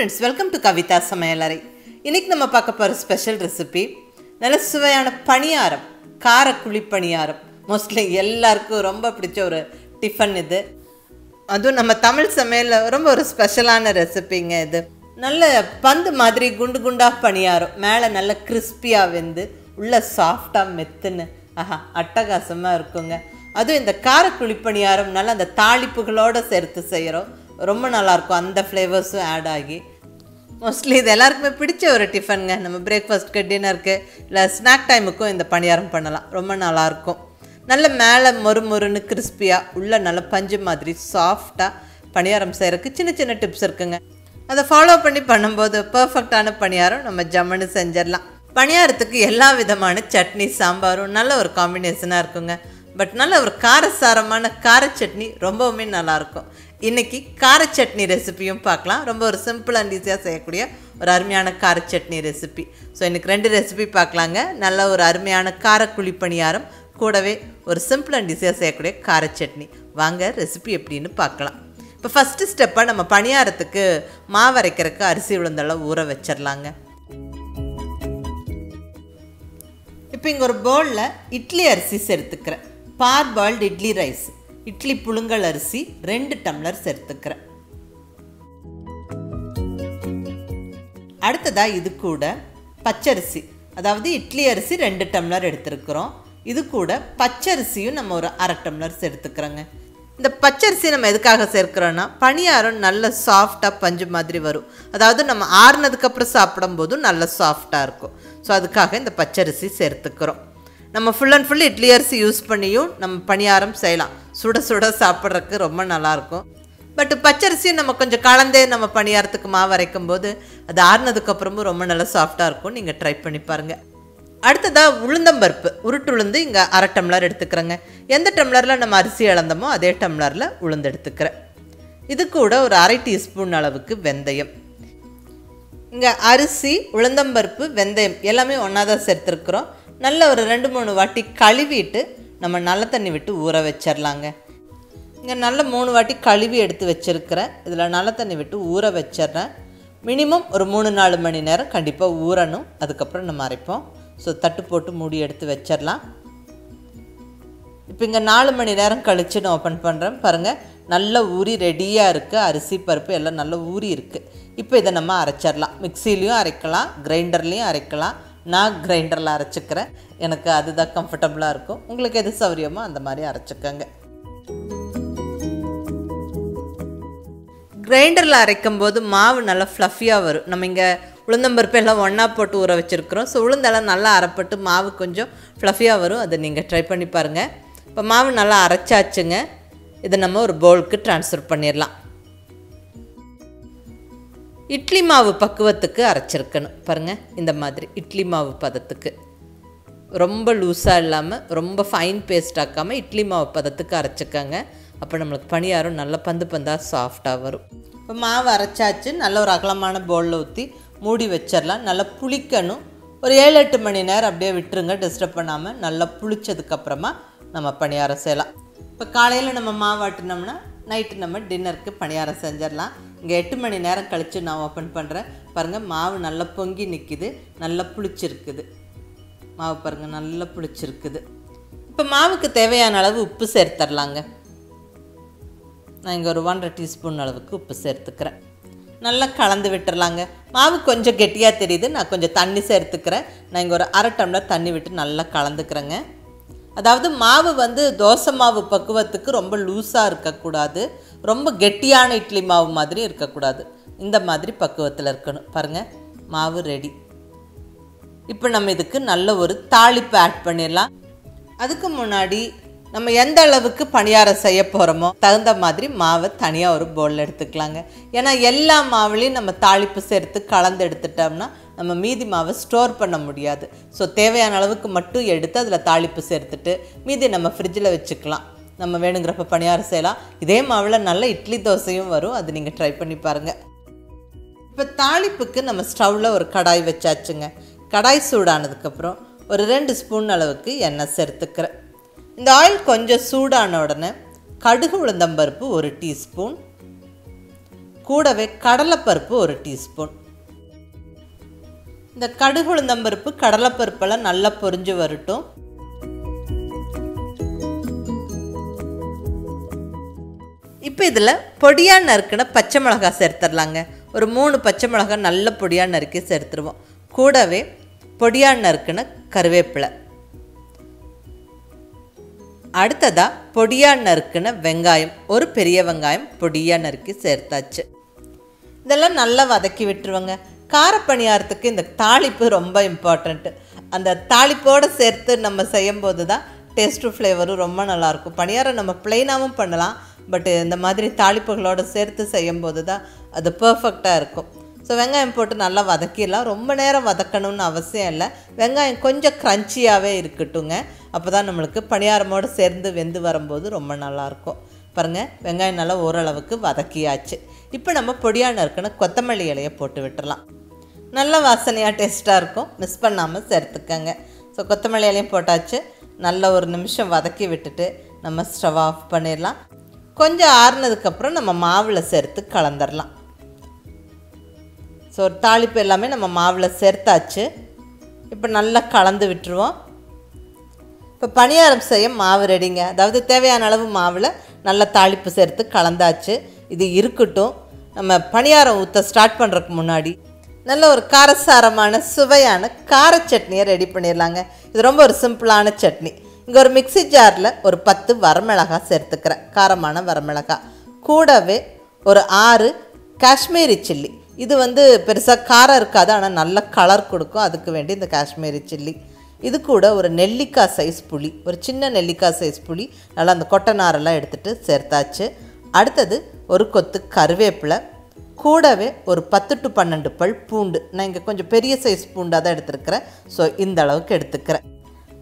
Friends welcome to Kavitha சமையலறை இன்னைக்கு நம்ம பார்க்க போகிற ஸ்பெஷல் ரெசிபி நல்ல சுவையான பணியாரம் கார குழி பணியாரம். மோஸ்ட்லி எல்லாருக்கும் ரொம்ப பிடிச்ச ஒரு டிஃபன் இது. அதுவும் நம்ம தமிழ் சமையலில் ரொம்ப ஒரு ஸ்பெஷலான ரெசிபிங்க இது. நல்ல பந்து மாதிரி குண்டு குண்டாக பணியாரம் மேலே நல்ல கிறிஸ்பியாக வெந்து உள்ள சாஃப்டாக மெத்துன்னு ஆஹா அட்டகாசமாக இருக்குங்க. அதுவும் இந்த காரக்குழி பணியாரம் நல்லா அந்த தாளிப்புகளோடு சேர்த்து செய்கிறோம் ரொம்ப நல்லாயிருக்கும். அந்த ஃப்ளேவர்ஸும் ஆட் ஆகி. மோஸ்ட்லி இது எல்லாருக்குமே பிடிச்ச ஒரு டிஃபனுங்க நம்ம பிரேக்ஃபாஸ்ட்க்கு டின்னருக்கு இல்லை ஸ்நாக் டைமுக்கும் இந்த பணியாரம் பண்ணலாம். ரொம்ப நல்லாயிருக்கும். நல்ல மேலே மொறு மொறுன்னு கிறிஸ்பியாக உள்ளே நல்ல பஞ்சு மாதிரி சாஃப்டாக பணியாரம் செய்கிறதுக்கு சின்ன சின்ன டிப்ஸ் இருக்குங்க. அதை ஃபாலோ பண்ணி பண்ணும்போது பர்ஃபெக்டான பணியாரம் நம்ம ஜம்முன்னு செஞ்சிடலாம். பணியாரத்துக்கு எல்லா விதமான சட்னி சாம்பாரும் நல்ல ஒரு காம்பினேஷனாக இருக்குங்க. பட் நல்ல ஒரு காரசாரமான கார சட்னி ரொம்பவுமே நல்லாயிருக்கும். இன்றைக்கி கார சட்னி ரெசிபியும் பார்க்கலாம். ரொம்ப ஒரு சிம்பிள் அண்ட் ஈஸியாக செய்யக்கூடிய ஒரு அருமையான கார சட்னி ரெசிபி ஸோ இன்றைக்கி ரெண்டு ரெசிபி பார்க்கலாங்க. நல்ல ஒரு அருமையான கார பணியாரம் கூடவே ஒரு சிம்பிள் அண்ட் ஈஸியாக செய்யக்கூடிய கார சட்னி. வாங்க ரெசிபி எப்படின்னு பார்க்கலாம். இப்போ ஃபஸ்ட்டு ஸ்டெப்பாக நம்ம பணியாரத்துக்கு மாவு அரைக்கிறதுக்கு அரிசி உளுந்தெல்லாம் ஊற வச்சிடலாங்க இப்போ இங்கே ஒரு பவுலில் இட்லி அரிசி சேர்த்துக்கிறேன். Parboiled idli rice. இட்லி புழுங்கல் அரிசி ரெண்டு டம்ளர் சேர்த்துக்கிறேன். அடுத்ததா இது கூட பச்சரிசி. அதாவது இட்லி அரிசி ரெண்டு டம்ளர் எடுத்துருக்குறோம். இது கூட பச்சரிசியும் நம்ம ஒரு அரை டம்ளர் சேர்த்துக்கிறோங்க. இந்த பச்சரிசி நம்ம எதுக்காக சேர்க்கிறோன்னா பணியாரம் நல்ல சாஃப்டாக பஞ்சு மாதிரி வரும். அதாவது நம்ம ஆறுனதுக்கப்புறம் சாப்பிடும்போதும் நல்ல சாஃப்டாக இருக்கும். ஸோ அதுக்காக இந்த பச்சரிசி சேர்த்துக்கிறோம். நம்ம ஃபுல் அண்ட் ஃபுல் இட்லி அரிசி யூஸ் பண்ணியும் நம்ம பணியாரம் செய்யலாம். சுட சுட சாப்பிட்றதுக்கு ரொம்ப நல்லாயிருக்கும். பட் பச்சரிசியும் நம்ம கொஞ்சம் கலந்தே நம்ம பணியாரத்துக்கு மாவு அரைக்கும் போது அது ஆறுனதுக்கப்புறமும் ரொம்ப நல்லா சாஃப்டாக இருக்கும். நீங்கள் ட்ரை பண்ணி பாருங்கள் அடுத்ததாக உளுந்தம்பருப்பு உருட்டு உளுந்து இங்கே அரை டம்ளர் எடுத்துக்கிறேங்க. எந்த டம்ளரில் நம்ம அரிசி இழந்தோமோ அதே டம்ளரில் உளுந்து எடுத்துக்கிறேன். இது கூட ஒரு அரை டீஸ்பூன் அளவுக்கு வெந்தயம். இங்கே அரிசி உளுந்தம்பருப்பு வெந்தயம் எல்லாமே ஒன்றா தான் சேர்த்துருக்குறோம். நல்ல ஒரு ரெண்டு மூணு வாட்டி கழுவிட்டு நம்ம நல்ல தண்ணி விட்டு ஊற வச்சிடலாங்க இங்கே நல்ல மூணு வாட்டி கழுவி எடுத்து வச்சுருக்கிறேன். இதில் நல்ல தண்ணி விட்டு ஊற வச்சிட்றேன் மினிமம் ஒரு மூணு நாலு மணி நேரம் கண்டிப்பாக ஊறணும். அதுக்கப்புறம் நம்ம அரைப்போம். ஸோ தட்டு போட்டு மூடி எடுத்து வச்சிடலாம் இப்போ இங்கே நாலு மணி நேரம் கழித்து நான் ஓப்பன் பண்ணுறேன் பாருங்கள் நல்ல ஊறி ரெடியாக இருக்குது அரிசி பருப்பு எல்லாம் நல்லா ஊறி இருக்குது இப்போ இதை நம்ம அரைச்சிடலாம் மிக்சிலையும் அரைக்கலாம். கிரைண்டர்லேயும் அரைக்கலாம். நான் கிரைண்டரில் அரைச்சிக்கிறேன். எனக்கு அதுதான் கம்ஃபர்டபுளாக இருக்கும். உங்களுக்கு எது சௌரியமோ அந்த மாதிரி அரைச்சிக்கோங்க. கிரைண்டரில் அரைக்கும் போது மாவு நல்லா ஃப்ளஃபியாக வரும். நம்ம இங்கே உளுந்தம்பருப்பு எல்லாம் ஒன்றா போட்டு ஊற வச்சுருக்குறோம். ஸோ உளுந்தெல்லாம் நல்லா அரைப்பட்டு மாவு கொஞ்சம் ஃப்ளஃபியாக வரும். அதை நீங்கள் ட்ரை பண்ணி பாருங்கள் இப்போ மாவு நல்லா அரைச்சாச்சுங்க. இதை நம்ம ஒரு பவுலுக்கு ட்ரான்ஸ்ஃபர் பண்ணிடலாம். இட்லி மாவு பக்குவத்துக்கு அரைச்சிருக்கணும். பாருங்கள் இந்த மாதிரி இட்லி மாவு பதத்துக்கு. ரொம்ப லூஸாக இல்லாமல் ரொம்ப ஃபைன் பேஸ்ட் ஆக்காமல் இட்லி மாவு பதத்துக்கு அரைச்சிக்கோங்க. அப்போ நம்மளுக்கு பணியாரம் நல்லா பந்து பந்தாக சாஃப்டாக வரும். இப்போ மாவு அரைச்சாச்சு நல்ல ஒரு அகலமான பவுலில் ஊற்றி மூடி வச்சிடலாம். நல்லா புளிக்கணும். ஒரு ஏழு எட்டு மணி நேரம் அப்படியே விட்டுருங்க டிஸ்டர்ப் பண்ணாமல் நல்லா புளிச்சதுக்கப்புறமா நம்ம பணியாரம் செய்யலாம். இப்போ காலையில் நம்ம மாவு ஆட்டினோம்னா நைட்டு நம்ம டின்னருக்கு பணியாரம் செஞ்சிடலாம். இங்கே எட்டு மணி நேரம் கழித்து நான் ஓப்பன் பண்ணுறேன் பாருங்கள் மாவு நல்லா பொங்கி நிற்கிது நல்லா புளிச்சிருக்குது. மாவு பாருங்கள் நல்லா புளிச்சிருக்குது. இப்போ மாவுக்கு தேவையான அளவு உப்பு சேர்த்துடலாங்க நான் இங்கே ஒரு ஒன்றரை டீஸ்பூன் அளவுக்கு உப்பு சேர்த்துக்கிறேன். நல்லா கலந்து விட்டுறலாங்க. மாவு கொஞ்சம் கெட்டியாக தெரியுது. நான் கொஞ்சம் தண்ணி சேர்த்துக்கிறேன். நான் இங்கே ஒரு அரை டம்ளர் தண்ணி விட்டு நல்லா கலந்துக்கிறேங்க. அதாவது மாவு வந்து தோசை மாவு பக்குவத்துக்கு ரொம்ப லூஸாக இருக்கக்கூடாது. ரொம்ப கெட்டியான இட்லி மாவு மாதிரி இருக்கக்கூடாது. இந்த மாதிரி பக்குவத்தில் இருக்கணும். பாருங்கள் மாவு ரெடி இப்போ நம்ம இதுக்கு நல்ல ஒரு தாளிப்பு ஆட் பண்ணிடலாம். அதுக்கு முன்னாடி நம்ம எந்த அளவுக்கு பணியாரம் செய்ய போகிறோமோ தகுந்த மாதிரி மாவை தனியாக ஒரு பவுலில் எடுத்துக்கலாங்க. ஏன்னா எல்லா மாவுலேயும் நம்ம தாளிப்பு சேர்த்து கலந்து எடுத்துட்டோம்னா நம்ம மீதி மாவை ஸ்டோர் பண்ண முடியாது. ஸோ தேவையான அளவுக்கு மட்டும் எடுத்து அதில் தாளிப்பு சேர்த்துட்டு மீதி நம்ம ஃப்ரிட்ஜில் வச்சுக்கலாம். நம்ம வேணுங்கிறப்ப பணியாரம் செய்யலாம். இதே மாவில் நல்ல இட்லி தோசையும் வரும். அது நீங்கள் ட்ரை பண்ணி பாருங்கள் இப்போ தாளிப்புக்கு நம்ம ஸ்டவ்வில் ஒரு கடாய் வச்சாச்சுங்க. கடாய் சூடானதுக்கப்புறம் ஒரு ரெண்டு ஸ்பூன் அளவுக்கு எண்ணெய் சேர்த்துக்கிறேன். இந்த ஆயில் கொஞ்சம் சூடான உடனே கடுகு உளுந்தம்பருப்பு ஒரு டீஸ்பூன் கூடவே கடலைப்பருப்பு ஒரு டீஸ்பூன் இந்த கடுகு உளுந்தம்பருப்பு கடலைப்பருப்பெல்லாம் நல்லா பொரிஞ்சு வரட்டும். இப்போ இதில் பொடியாக நறுக்கின பச்சை மிளகாய் சேர்த்துடலாங்க. ஒரு மூணு பச்சை மிளகாய் நல்ல பொடியாக நறுக்கி சேர்த்துருவோம். கூடவே பொடியாக நறுக்கின கருவேப்பிலை. அடுத்ததாக பொடியாக நறுக்கின வெங்காயம். ஒரு பெரிய வெங்காயம் பொடியாக நறுக்கி சேர்த்தாச்சு. இதெல்லாம் நல்லா வதக்கி விட்டுருவாங்க. காரப்பணியாரத்துக்கு இந்த தாளிப்பு ரொம்ப இம்பார்ட்டண்ட்டு அந்த தாளிப்போடு சேர்த்து நம்ம செய்யும்போது தான் டேஸ்ட்டு ஃப்ளேவரும் ரொம்ப நல்லாயிருக்கும் பணியாரம் நம்ம பிளெயினாகவும் பண்ணலாம். பட் eh, இந்த மாதிரி தாளிப்புகளோடு சேர்த்து செய்யும்போது தான் அது பர்ஃபெக்டாக இருக்கும். ஸோ வெங்காயம் போட்டு நல்லா வதக்கிடலாம். ரொம்ப நேரம் வதக்கணும்னு அவசியம் இல்லை. வெங்காயம் கொஞ்சம் க்ரன்ச்சியாகவே இருக்கட்டுங்க அப்போ தான் நம்மளுக்கு பணியாரமோடு சேர்ந்து வெந்து வரும்போது ரொம்ப நல்லாயிருக்கும். பாருங்கள் வெங்காயம் நல்லா ஓரளவுக்கு வதக்கியாச்சு. இப்போ நம்ம பொடியாக நறுக்குன்னு கொத்தமல்லி இலையை போட்டு விட்டுடலாம் நல்ல வாசனையாக டேஸ்ட்டாக இருக்கும். மிஸ் பண்ணாமல் சேர்த்துக்கங்க. ஸோ கொத்தமல்லி இலையும் போட்டாச்சு. நல்ல ஒரு நிமிஷம் வதக்கி விட்டுட்டு நம்ம ஸ்டவ் ஆஃப் பண்ணிடலாம். கொஞ்சம் ஆறுனதுக்கப்புறம் நம்ம மாவில் சேர்த்து கலந்துடலாம் ஸோ தாளிப்பு எல்லாமே நம்ம மாவில் சேர்த்தாச்சு. இப்போ நல்லா கலந்து விட்டுருவோம். இப்போ பணியாரம் செய்ய மாவு ரெடிங்க. அதாவது தேவையான அளவு மாவில் நல்ல தாளிப்பு சேர்த்து கலந்தாச்சு. இது இருக்கட்டும். நம்ம பணியாரம் ஊற்ற ஸ்டார்ட் பண்ணுறதுக்கு முன்னாடி நல்ல ஒரு காரசாரமான சுவையான கார சட்னியை ரெடி பண்ணிடலாங்க இது ரொம்ப ஒரு சிம்பிளான சட்னி. இங்கே ஒரு மிக்ஸி ஜாரில் ஒரு பத்து வரமிளகாய் சேர்த்துக்கிறேன். காரமான வரமிளகாய் கூடவே ஒரு ஆறு காஷ்மீரி சில்லி. இது வந்து பெருசாக காரம் இருக்காது ஆனால் நல்ல கலர் கொடுக்கும். அதுக்கு வேண்டி இந்த காஷ்மீரி சில்லி. இது கூட ஒரு நெல்லிக்காய் சைஸ் புளி. ஒரு சின்ன நெல்லிக்காய் சைஸ் புளி. நல்லா அந்த கொட்டை நாரெல்லாம் எடுத்துகிட்டு சேர்த்தாச்சு. அடுத்தது ஒரு கொத்து கருவேப்பிலை. கூடவே ஒரு பத்து டு பன்னெண்டு பல் பூண்டு. நான் இங்கே கொஞ்சம் பெரிய சைஸ் பூண்டாக தான் எடுத்துருக்கிறேன். ஸோ இந்த அளவுக்கு எடுத்துக்கிறேன்.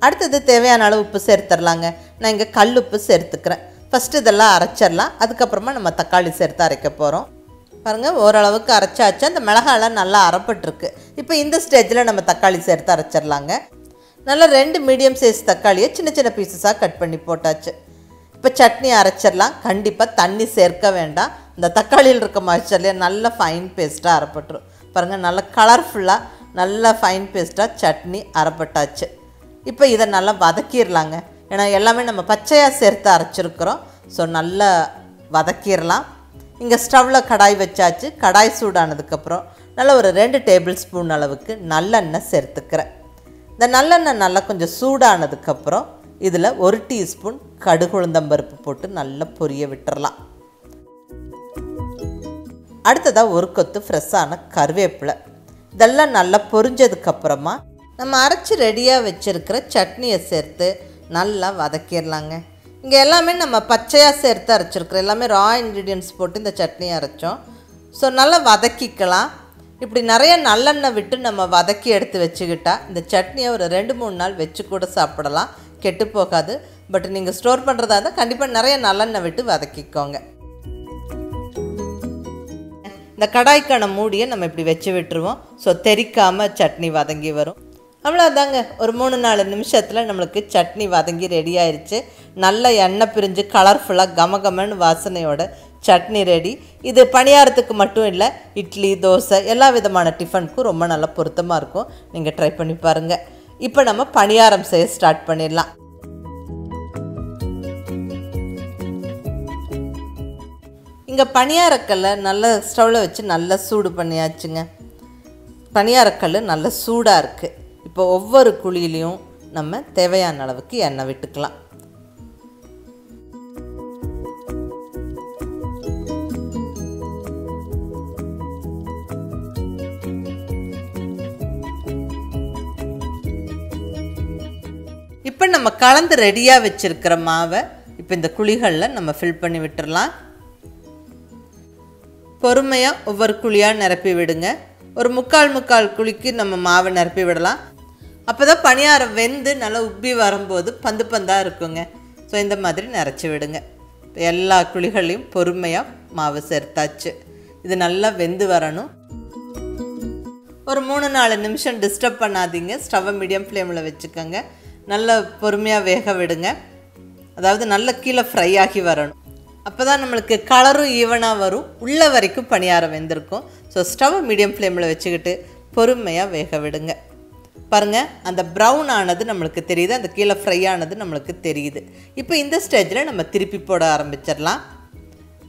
அடுத்தது தேவையான அளவு உப்பு சேர்த்துடலாங்க. நான் இங்கே கல் உப்பு சேர்த்துக்கிறேன். ஃபஸ்ட்டு இதெல்லாம் அரைச்சிடலாம். அதுக்கப்புறமா நம்ம தக்காளி சேர்த்து அரைக்க போகிறோம் பாருங்கள் ஓரளவுக்கு அரைச்சாச்சு. அந்த மிளகாலாம் நல்லா அரைப்பட்டிருக்கு. இப்போ இந்த ஸ்டேஜில் நம்ம தக்காளி சேர்த்து அரைச்சிடலாங்க. நல்லா ரெண்டு மீடியம் சைஸ் தக்காளியை சின்ன சின்ன பீசஸாக கட் பண்ணி போட்டாச்சு. இப்போ சட்னி அரைச்சிடலாம். கண்டிப்பாக தண்ணி சேர்க்க வேண்டாம். இந்த தக்காளியில் இருக்க மாய்ச்சர்லேயே நல்ல ஃபைன் பேஸ்ட்டாக அரைப்பட்டுரும். பாருங்கள் நல்லா கலர்ஃபுல்லாக நல்ல ஃபைன் பேஸ்ட்டாக சட்னி அரைப்பட்டாச்சு. இப்போ இதை நல்லா வதக்கிடலாங்க ஏன்னா எல்லாமே நம்ம பச்சையாக சேர்த்து அரைச்சிருக்கிறோம். ஸோ நல்லா வதக்கிடலாம் இங்கே ஸ்டவ்வில் கடாய் வச்சாச்சு. கடாய் சூடானதுக்கப்புறம் நல்லா ஒரு ரெண்டு டேபிள் ஸ்பூன் அளவுக்கு நல்லெண்ணெய் சேர்த்துக்கிறேன். இந்த நல்லெண்ணெய் நல்லா கொஞ்சம் சூடானதுக்கப்புறம் இதில் ஒரு டீஸ்பூன் கடுகுழுந்தம்பருப்பு போட்டு நல்லா பொரிய விட்டுறலாம். அடுத்ததாக ஒரு கொத்து ஃப்ரெஷ்ஷான கருவேப்பிலை. இதெல்லாம் நல்லா பொரிஞ்சதுக்கப்புறமா நம்ம அரைச்சி ரெடியாக வச்சுருக்கிற சட்னியை சேர்த்து நல்லா வதக்கிடலாங்க. இங்கே எல்லாமே நம்ம பச்சையாக சேர்த்து அரைச்சிருக்கிறோம் எல்லாமே ரா இன்க்ரீடியன்ஸ் போட்டு இந்த சட்னியை அரைச்சோம். ஸோ நல்லா வதக்கிக்கலாம். இப்படி நிறைய நல்லெண்ணெய் விட்டு நம்ம வதக்கி எடுத்து வச்சுக்கிட்டால் இந்த சட்னியை ஒரு ரெண்டு மூணு நாள் வச்சு கூட சாப்பிடலாம். கெட்டு போகாது. பட் நீங்கள் ஸ்டோர் பண்ணுறதா இருந்தால் கண்டிப்பாக நிறைய நல்லெண்ணெய் விட்டு வதக்கிக்கோங்க. இந்த கடாய்க்கான மூடியை நம்ம இப்படி வச்சு விட்டுருவோம். ஸோ தெறிக்காமல் சட்னி வதங்கி வரும். அவ்வளோதாங்க ஒரு மூணு நாலு நிமிஷத்தில் நம்மளுக்கு சட்னி வதங்கி ரெடி ஆயிடுச்சு நல்ல எண்ணெய் பிரிஞ்சு கலர்ஃபுல்லாக கமகமன்னு வாசனையோட சட்னி ரெடி இது பணியாரத்துக்கு மட்டும் இல்லை இட்லி தோசை எல்லா விதமான டிஃபனுக்கும் ரொம்ப நல்லா பொருத்தமாக இருக்கும். நீங்கள் ட்ரை பண்ணி பாருங்கள் இப்போ நம்ம பணியாரம் செய்ய ஸ்டார்ட் பண்ணிடலாம். இங்கே பணியாரக்கல்லை நல்ல ஸ்டவ்வில் வச்சு நல்லா சூடு பண்ணியாச்சுங்க. பணியாரக்கல் நல்ல சூடாக இருக்குது இப்போ ஒவ்வொரு குழியிலையும் நம்ம தேவையான அளவுக்கு எண்ணெய் விட்டுக்கலாம். இப்போ நம்ம கலந்து ரெடியாக வச்சுருக்கிற மாவை இப்போ இந்த குழிகளில் நம்ம ஃபில் பண்ணி விட்டுறலாம். பொறுமையாக ஒவ்வொரு குழியாக நிரப்பி விடுங்க. ஒரு முக்கால் முக்கால் குழிக்கு நம்ம மாவை நிரப்பி விடலாம். அப்போ தான் பணியாரம் வெந்து நல்லா உப்பி வரும்போது பந்து பந்தாக இருக்குங்க. ஸோ இந்த மாதிரி நிறச்சி விடுங்க. இப்போ எல்லா குழிகளையும் பொறுமையாக மாவு சேர்த்தாச்சு. இது நல்லா வெந்து வரணும். ஒரு மூணு நாலு நிமிஷம் டிஸ்டர்ப் பண்ணாதீங்க. ஸ்டவ்வை மீடியம் ஃப்ளேமில் வச்சுக்கோங்க. நல்லா பொறுமையாக வேக விடுங்க. அதாவது நல்ல கீழே ஃப்ரை ஆகி வரணும். அப்போ தான் நம்மளுக்கு கலரும் ஈவனாக வரும். உள்ள வரைக்கும் பணியாரம் வெந்திருக்கும். ஸோ ஸ்டவ் மீடியம் ஃப்ளேமில் வச்சுக்கிட்டு பொறுமையாக வேக விடுங்க. பாருங்கள் அந்த ப்ரௌன் ஆனது நம்மளுக்கு தெரியுது அந்த கீழே ஃப்ரை ஆனது நம்மளுக்கு தெரியுது. இப்போ இந்த ஸ்டேஜில் நம்ம திருப்பி போட ஆரம்பிச்சிடலாம்.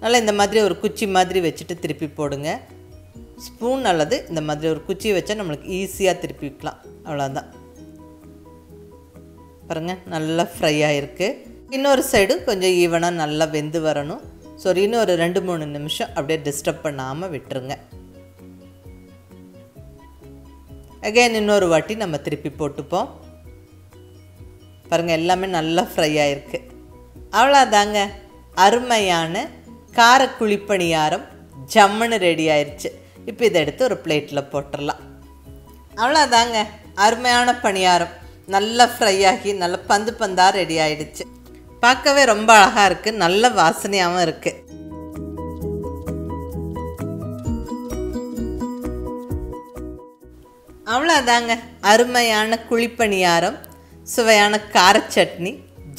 நல்லா இந்த மாதிரி ஒரு குச்சி மாதிரி வச்சுட்டு திருப்பி போடுங்க. ஸ்பூன் அல்லது இந்த மாதிரி ஒரு குச்சி வச்சா நம்மளுக்கு ஈஸியாக திருப்பி வைக்கலாம். அவ்வளோதான் பாருங்கள் நல்லா ஃப்ரை ஆகிருக்கு இன்னொரு சைடு கொஞ்சம் ஈவனாக நல்லா வெந்து வரணும். ஸோ இன்னும் ஒரு ரெண்டு மூணு நிமிஷம் அப்படியே டிஸ்டர்ப் பண்ணாமல் விட்டுருங்க. அகைன் இன்னொரு வாட்டி நம்ம திருப்பி போட்டுப்போம். பாருங்கள் எல்லாமே நல்லா ஃப்ரை ஆகிருக்கு அவ்வளோதாங்க அருமையான கார குழிப்பணியாரம் ஜம்முன்னு ரெடி ஆயிடுச்சு இப்போ இதை எடுத்து ஒரு பிளேட்டில் போட்டுடலாம் அவ்வளோதாங்க அருமையான பணியாரம். நல்லா ஃப்ரை ஆகி நல்லா பந்து பந்தாக ரெடி ஆயிடுச்சு. பார்க்கவே ரொம்ப அழகாக இருக்குது நல்ல வாசனையாகவும் இருக்குது அதாங்க அருமையான குழிப்பணியாரம் சுவையான கார சட்னி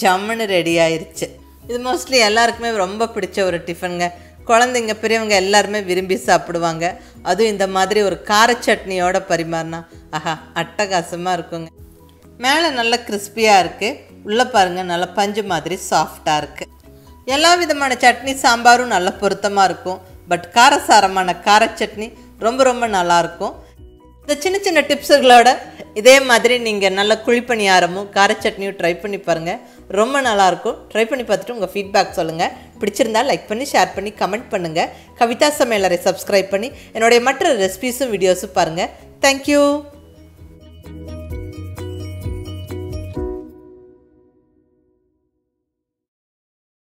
ஜம்முன்னு ரெடி ஆயிருச்சு. இது மோஸ்ட்லி எல்லாருக்குமே ரொம்ப பிடிச்ச ஒரு டிஃபனுங்க குழந்தைங்க பெரியவங்க எல்லாருமே விரும்பி சாப்பிடுவாங்க. அதுவும் இந்த மாதிரி ஒரு கார சட்னியோட பரிமாறினா ஆஹா அட்டகாசமாக இருக்குங்க. மேலே நல்லா கிறிஸ்பியாக இருக்குது உள்ளே பாருங்கள் நல்லா பஞ்சு மாதிரி சாஃப்டாக இருக்குது எல்லா விதமான சட்னி சாம்பாரும் நல்ல பொருத்தமாக இருக்கும். பட் காரசாரமான கார சட்னி ரொம்ப ரொம்ப நல்லாயிருக்கும் இந்த சின்ன சின்ன டிப்ஸுகளோட இதே மாதிரி நீங்கள் நல்ல குழிப்பணியாரமும் கார சட்னியும் ட்ரை பண்ணி பாருங்கள் ரொம்ப நல்லாயிருக்கும். ட்ரை பண்ணி பார்த்துட்டு உங்கள் ஃபீட்பேக் சொல்லுங்கள் பிடிச்சிருந்தா லைக் பண்ணி ஷேர் பண்ணி கமெண்ட் பண்ணுங்கள் கவிதா சமையலரை சப்ஸ்கிரைப் பண்ணி என்னுடைய மற்ற ரெசிபீஸும் வீடியோஸும் பாருங்கள் தேங்க்யூ